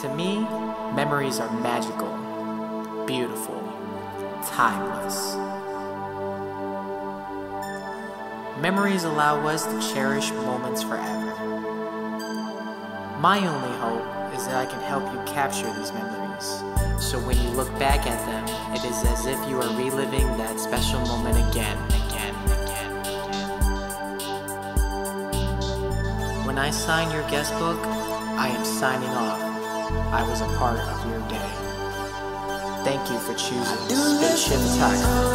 To me, memories are magical, beautiful, timeless. Memories allow us to cherish moments forever. My only hope is that I can help you capture these memories. So when you look back at them, it is as if you are reliving that special moment again, again, again, again. When I sign your guest book, I am signing off. I was a part of your day. Thank you for choosing Spaceship Tech.